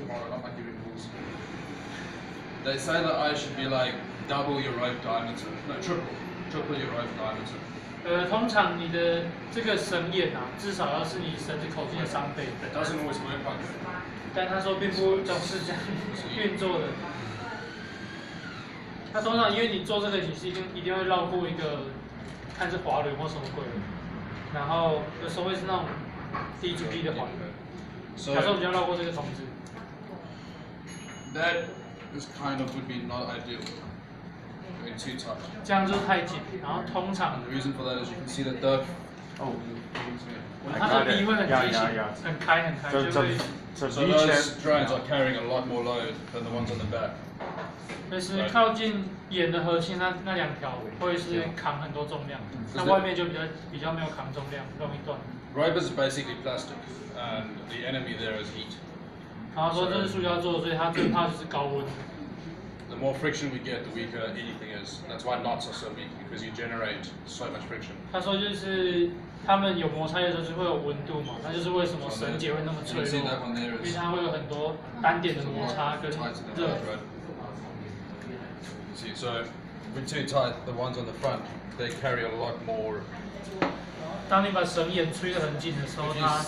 giving rules. They say that I should be like double your rope diameter. No, triple. Triple your rope diameter. 呃，通常你的这个绳眼啊，至少要是你绳子口径的三倍。It doesn't always work like that. 但他说并不总是这样运作的。他通常因为你做这个你是，一定一定会绕过一个，看是滑轮或什么鬼，然后有时候会是那种低阻力的滑轮有时候比较绕过这个筒子。that is kind of would be not ideal. Going too tight. 这样就是太紧，然后通常 And the reason for that is you can see that the Oh, 它的鼻会很呀畸形呀呀，很开很开， so 就 so 会 so so V those shape. drones are carrying a lot more load than the ones on the back. 就是靠近眼的核心那那两条会是扛很多重量，那外面就比较比较没有扛重量，容易断。 Rope is basically plastic, and the enemy there is heat. 然后说这是塑胶做的，所以它最怕就是高温。 The more friction we get, the weaker anything is. That's why knots are so weak because you generate so much friction. 他说就是他们有摩擦的时候是会有温度嘛，那就是为什么绳结会那么脆 You can see 弱 that one，there 因为 is 它会有很多单点的摩擦跟 tighter than 热 that, right? You see, so when too tight, the ones on the front they carry a lot more. 当你把绳眼吹得很紧的时候，它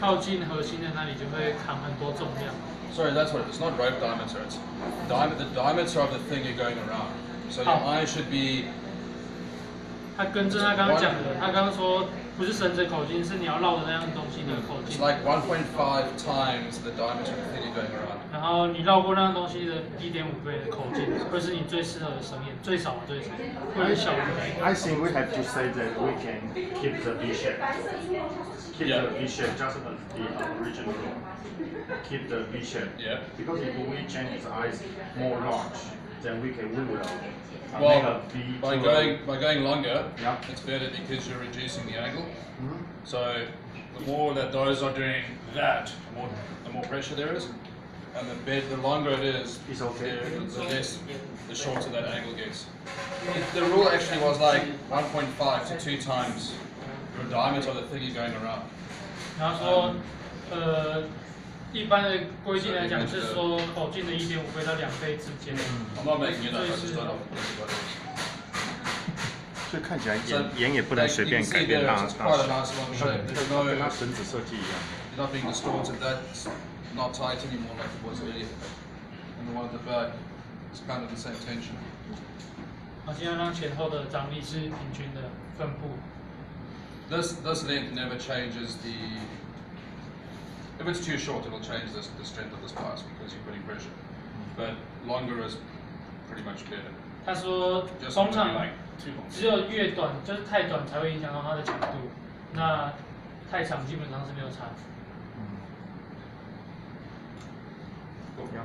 靠近核心的那里就会扛很多重量。sorry, that's what it is. It's not rope diameter. It's diameter, the diameter of the thing you're going around. So your Oh. eye should be 他跟着他刚刚讲的，他刚刚说不是绳子口径，是你要绕的那样东西的口 it's 径。 like 1.5 times the diameter of the thing you're going around. 然后你绕过那样东西的一点五倍的口径，会是你最适合的绳眼，最少最少，会很小的。 I think we have to say that we can keep the V shape. Keep Yeah. the V shape just as the original. Keep the V shape. Yeah. Because if we change its eyes more large, then we can, win uh, Well, by going, by going longer, Yeah. it's better because you're reducing the angle. Mhm. So the more that those are doing that, the more, the more pressure there is. And the bed, the longer it is, It's okay. the- the less, the shorter that angle gets. The rule actually was like 1.5 to 2 times your diameter of the thing you're going around. Now, so um, uh, 一般的规定来讲是说保径的一点五倍到两倍之间，所以是。所以看起来，眼眼也不能随便改变大大小，跟绳子设计一样。一定要让前后的张力是平均的分布。If it's too short, it'll change this, the strength of the splice because you're putting pressure. But longer is pretty much better. 他说， Just 通 maybe 常 like two months. 只有越短，就是太短才会影响到它的强度，那太长基本上是没有差。 Yeah.